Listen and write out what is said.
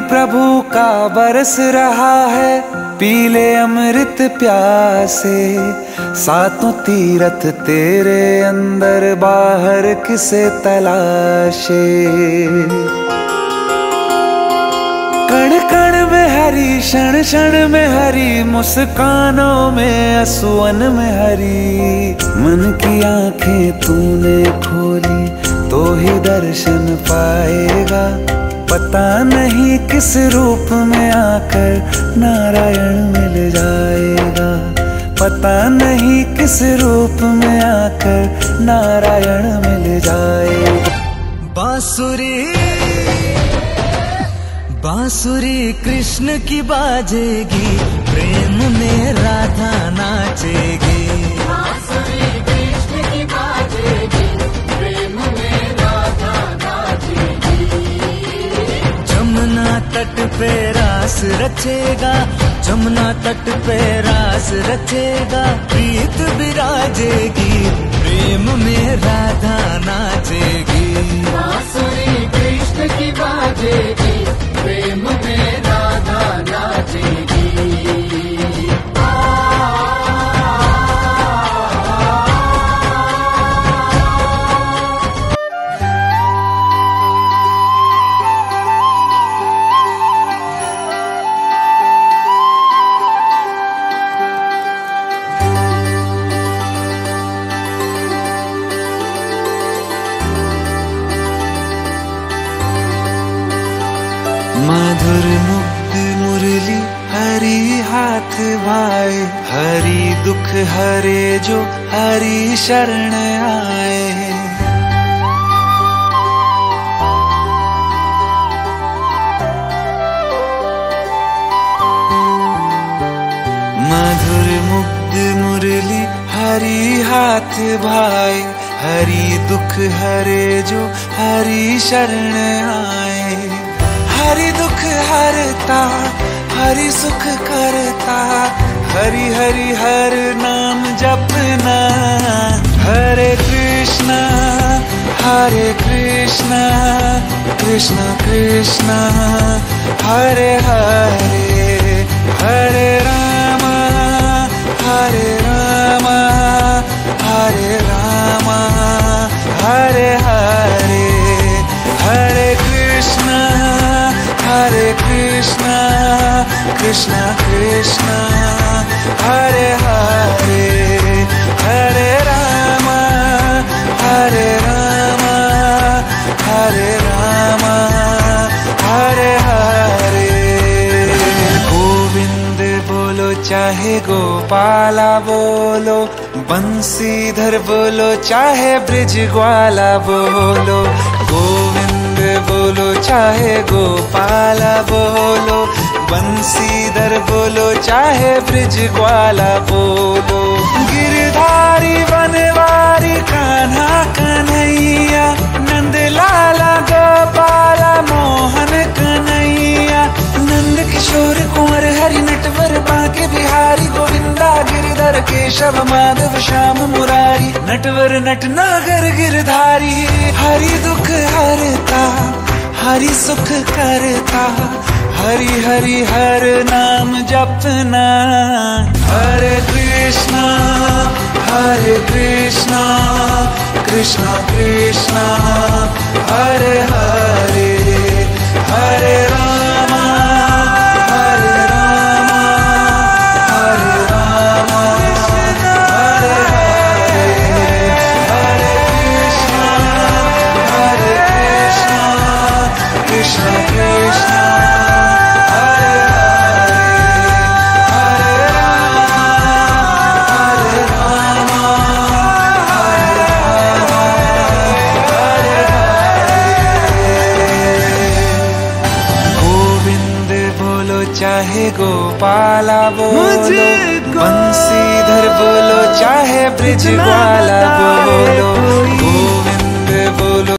प्रभु का बरस रहा है, पीले अमृत प्यासे। सातों तीरथ तेरे अंदर, बाहर किसे तलाशे? कण कण में हरी, क्षण क्षण में हरी, मुस्कानों में असुवन में हरी। मन की आँखें तूने खोली तो ही दर्शन पाएगा। पता नहीं किस रूप में आकर नारायण मिल जाएगा। पता नहीं किस रूप में आकर नारायण मिल जाएगा। बांसुरी बांसुरी कृष्ण की बाजेगी। पे रास रचेगा जमुना तट पे रास रचेगा प्रीत विराजेगी प्रेम में राधा नाचेगी मधुर मुक्त मुरली, हरी हाथ भाए। हरी दुख हरे जो हरी शरण आए। मधुर मुग्ध मुरली, हरी हाथ भाई हरी दुख हरे जो हरी शरण आए। हरि दुख हरता, हरी सुख करता, हरि हरि हर नाम जपना। हरे कृष्णा हरे कृष्णा, कृष्ण कृष्ण, हरे हरे कृष्ण कृष्ण, हरे हरे हरे रामा हरे रामा हरे रामा, हरे हरे। गोविंद बोलो, चाहे गोपाला बोलो, बंसीधर बोलो, चाहे ब्रिज ग्वाला बोलो, गोविंद बोलो, चाहे गोपाला बोलो बंसीधर बोलो, चाहे ब्रिज ग्वाला बोलो। गिरधारी बनवारी कान्हा कन्हैया नंद लाला गोपाला मोहन कन्हैया। नंद किशोर कुंवर हरि नटवर बांके बिहारी, गोविंदा, गिरधर केशव, माधव, श्याम मुरारी। नटवर नट नागर, गिरधारी, हरि दुख हरता, हरि सुख करता। हरि हरि हर नाम जपना। हरे कृष्णा हरे कृष्णा कृष्णा कृष्णा हरे हरे चाहे गोपाला बोलो बंसीधर बोलो चाहे ब्रिज वाला बोलो। गोविंद बोलो